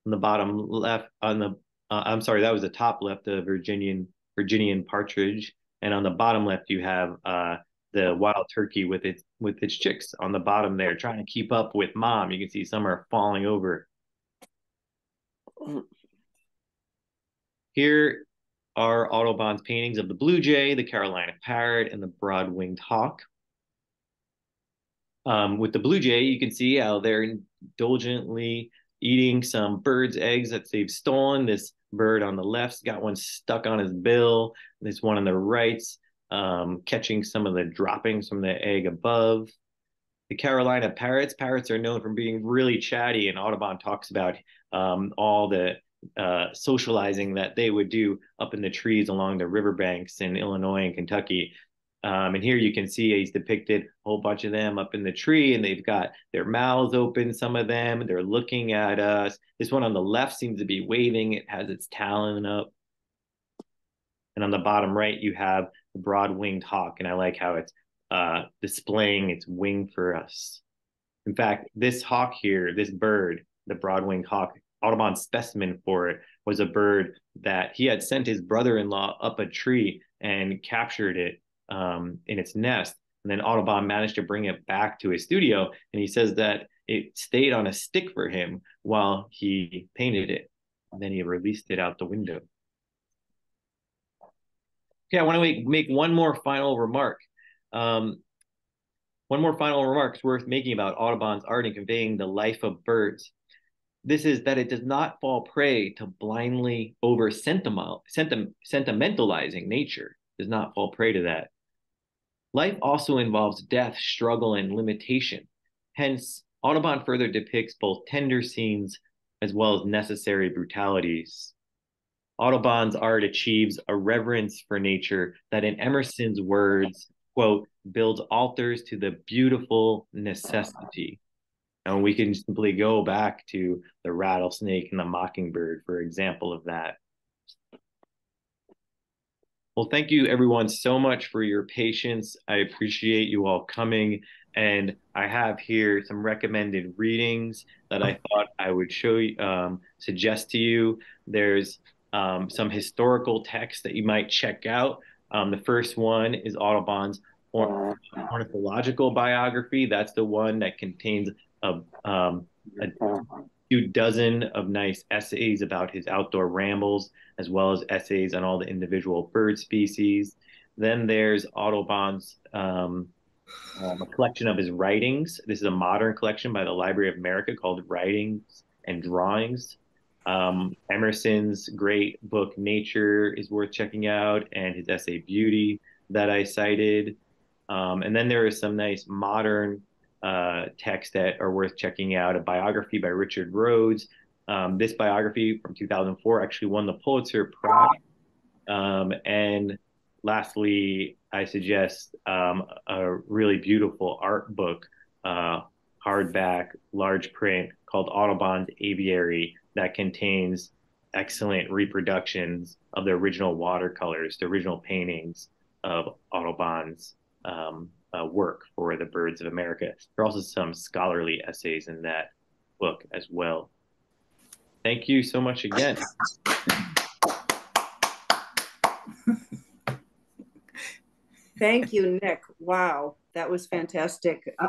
On the bottom left, on the uh, I'm sorry, that was the top left, the Virginian Virginian partridge, and on the bottom left you have uh, the wild turkey with its with its chicks on the bottom there, trying to keep up with mom. You can see some are falling over. Here are Audubon's paintings of the blue jay, the Carolina parrot, and the broad-winged hawk. Um, with the blue jay, you can see how they're indulgently eating some birds' eggs that they've stolen. This bird on the left's got one stuck on his bill. This one on the right's um, catching some of the droppings from the egg above. The Carolina parrots. Parrots are known for being really chatty, and Audubon talks about um, all the uh, socializing that they would do up in the trees along the riverbanks in Illinois and Kentucky. Um, and here you can see he's depicted a whole bunch of them up in the tree, and they've got their mouths open, some of them. They're looking at us. This one on the left seems to be waving, it has its talon up. And on the bottom right, you have the broad winged hawk. And I like how it's uh, displaying its wing for us. In fact, this hawk here, this bird, the broad winged hawk, Audubon's specimen for it was a bird that he had sent his brother in law up a tree and captured it um, in its nest. And then Audubon managed to bring it back to his studio. And he says that it stayed on a stick for him while he painted it. And then he released it out the window. Okay, I want to make, make one more final remark. Um, one more final remark is worth making about Audubon's art in conveying the life of birds. This is that it does not fall prey to blindly over sentimental, sentimentalizing nature, does not fall prey to that. Life also involves death, struggle, and limitation. Hence, Audubon further depicts both tender scenes as well as necessary brutalities. Audubon's art achieves a reverence for nature that, in Emerson's words, quote, builds altars to the beautiful necessity. And we can simply go back to the rattlesnake and the mockingbird for example of that. Well, thank you everyone so much for your patience. I appreciate you all coming. And I have here some recommended readings that I thought I would show you, um, suggest to you. There's um, some historical texts that you might check out. Um, the first one is Audubon's ornithological biography. That's the one that contains a, um, a few dozen of nice essays about his outdoor rambles, as well as essays on all the individual bird species. Then there's Audubon's um, um, a collection of his writings. This is a modern collection by the Library of America called Writings and Drawings. Um, Emerson's great book Nature is worth checking out, and his essay Beauty that I cited. Um, and then there is some nice modern uh, texts that are worth checking out. A biography by Richard Rhodes. Um, this biography from 2004 actually won the Pulitzer Prize. Um, and lastly, I suggest um, a really beautiful art book, uh, hardback, large print called Audubon's Aviary that contains excellent reproductions of the original watercolors, the original paintings of Audubon's um, uh, work for the birds of America. There are also some scholarly essays in that book as well. Thank you so much again. Thank you, Nick. Wow, that was fantastic. Uh,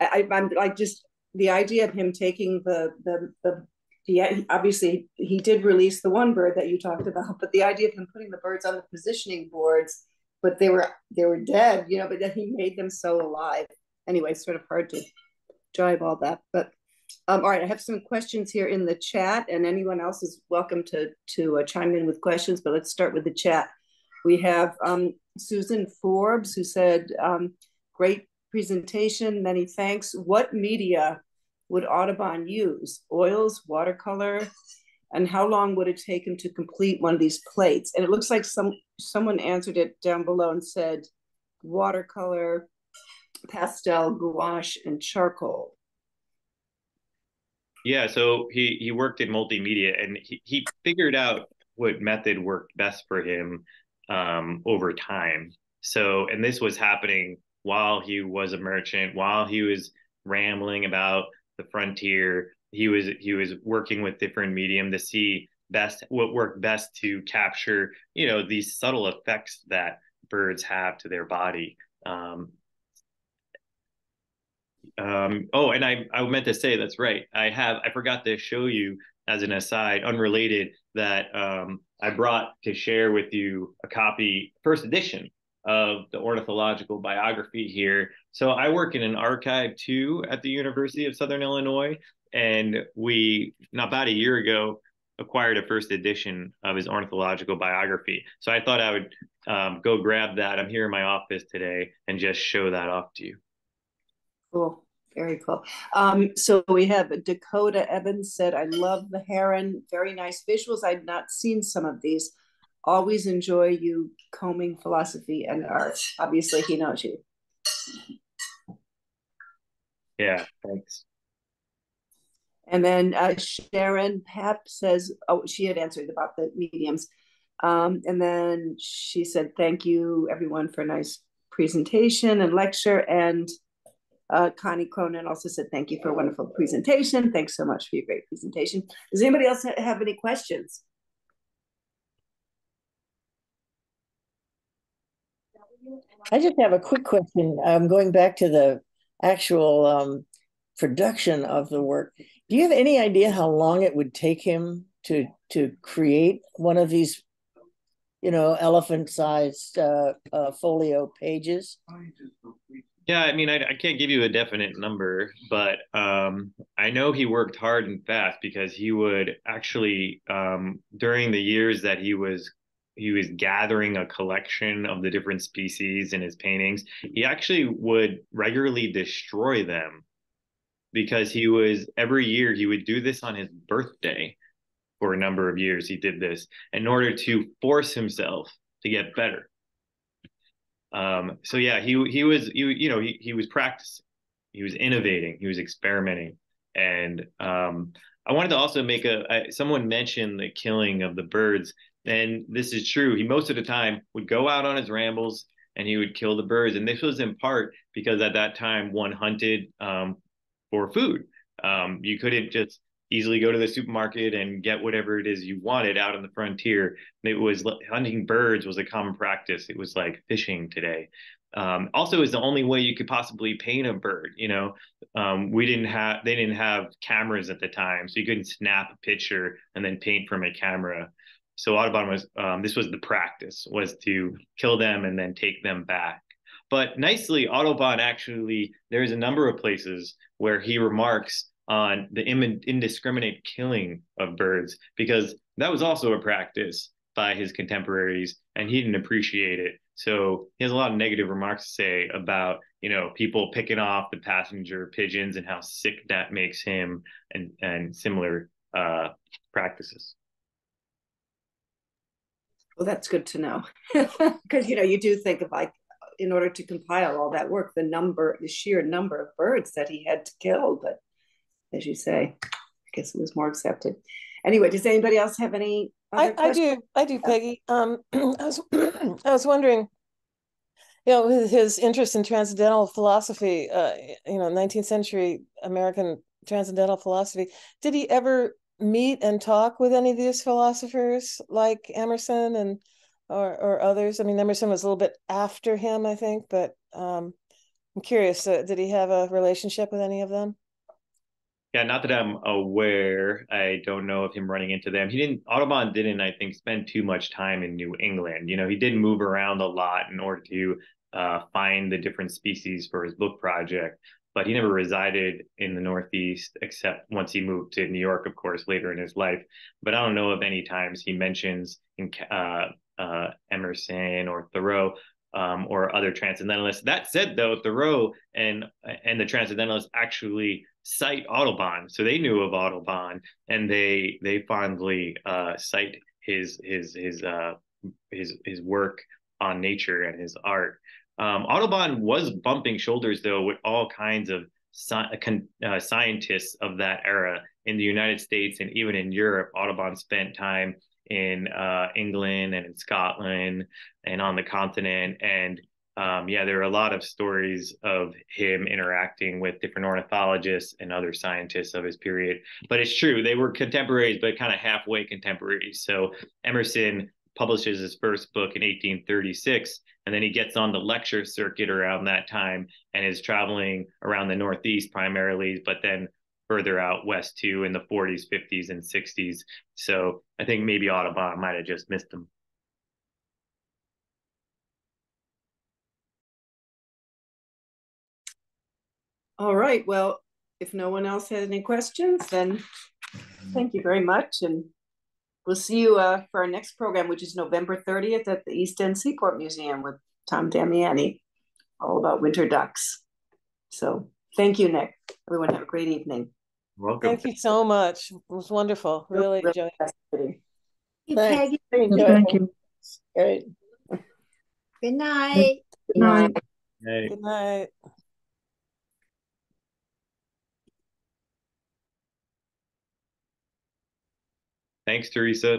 I, am like just the idea of him taking the, the the he obviously he did release the one bird that you talked about, but the idea of him putting the birds on the positioning boards, but they were they were dead, you know, but then he made them so alive. Anyway, sort of hard to jive all that. But um, all right, I have some questions here in the chat, and anyone else is welcome to to uh, chime in with questions. But let's start with the chat. We have um, Susan Forbes who said, um, "Great presentation, many thanks. What media would Audubon use? Oils, watercolor, and how long would it take him to complete one of these plates? And it looks like some someone answered it down below and said watercolor, pastel, gouache, and charcoal. Yeah, so he he worked in multimedia and he, he figured out what method worked best for him um, over time. So, and this was happening while he was a merchant, while he was rambling about the frontier. He was he was working with different medium to see best what worked best to capture you know these subtle effects that birds have to their body. Um, um, oh, and I I meant to say that's right. I have I forgot to show you as an aside, unrelated, that um, I brought to share with you a copy, first edition of the ornithological biography here. So I work in an archive too at the University of Southern Illinois, and we not about a year ago acquired a first edition of his ornithological biography. So I thought I would um, go grab that. I'm here in my office today and just show that off to you. Cool. Very cool. Um, so we have Dakota Evans said, I love the heron. Very nice visuals. I'd not seen some of these always enjoy you combing philosophy and art. Obviously, he knows you. Yeah, thanks. And then uh, Sharon Pap says, oh, she had answered about the mediums. Um, and then she said, thank you everyone for a nice presentation and lecture. And uh, Connie Cronin also said, thank you for a wonderful presentation. Thanks so much for your great presentation. Does anybody else have any questions? I just have a quick question. I'm um, going back to the actual um, production of the work. Do you have any idea how long it would take him to to create one of these, you know, elephant-sized uh, uh, folio pages? Yeah, I mean, I, I can't give you a definite number, but um, I know he worked hard and fast because he would actually, um, during the years that he was he was gathering a collection of the different species in his paintings he actually would regularly destroy them because he was every year he would do this on his birthday for a number of years he did this in order to force himself to get better um, so yeah he he was you you know he, he was practicing he was innovating he was experimenting and um, i wanted to also make a I, someone mentioned the killing of the birds and this is true. He most of the time would go out on his rambles and he would kill the birds. And this was in part because at that time one hunted um, for food. Um, you couldn't just easily go to the supermarket and get whatever it is you wanted out on the frontier. It was hunting birds was a common practice. It was like fishing today. Um, also, is the only way you could possibly paint a bird. You know, um, we didn't have they didn't have cameras at the time, so you couldn't snap a picture and then paint from a camera. So Audubon was um, this was the practice was to kill them and then take them back. But nicely, Audubon actually there's a number of places where he remarks on the indiscriminate killing of birds because that was also a practice by his contemporaries and he didn't appreciate it. So he has a lot of negative remarks to say about you know people picking off the passenger pigeons and how sick that makes him and and similar uh, practices. Well, that's good to know. Because, you know, you do think of like, in order to compile all that work, the number, the sheer number of birds that he had to kill. But as you say, I guess it was more accepted. Anyway, does anybody else have any? I, I do. I do, Peggy. Um, I was, I was wondering, you know, his, his interest in transcendental philosophy, uh, you know, 19th century American transcendental philosophy. Did he ever meet and talk with any of these philosophers like Emerson and or or others? I mean, Emerson was a little bit after him, I think, but um, I'm curious. Uh, did he have a relationship with any of them? Yeah, not that I'm aware. I don't know of him running into them. He didn't, Audubon didn't, I think, spend too much time in New England. You know, he did move around a lot in order to uh, find the different species for his book project, but he never resided in the Northeast except once he moved to New York, of course, later in his life. But I don't know of any times he mentions in uh, uh, Emerson or Thoreau um, or other transcendentalists. That said, though, Thoreau and and the transcendentalists actually cite Audubon, so they knew of Audubon, and they they fondly uh, cite his his his uh, his his work on nature and his art. Um, Audubon was bumping shoulders though with all kinds of sci- uh, scientists of that era in the United States and even in Europe. Audubon spent time in uh, England and in Scotland and on the continent. And um, yeah, there are a lot of stories of him interacting with different ornithologists and other scientists of his period. But it's true, they were contemporaries, but kind of halfway contemporaries. So Emerson publishes his first book in 1836 and then he gets on the lecture circuit around that time and is traveling around the northeast primarily but then further out west too in the 40s, 50s, and 60s. So I think maybe Audubon might have just missed them. All right. Well, if no one else has any questions, then thank you very much. And we'll see you uh, for our next program, which is November 30th at the East End Seaport Museum with Tom Damiani, all about winter ducks. So thank you, Nick. Everyone have a great evening. Welcome. Thank you so much. It was wonderful. Really, really enjoyed it. Thanks. Thank you. Good. Good night. Good night. Hey. Good night. Thanks, Teresa.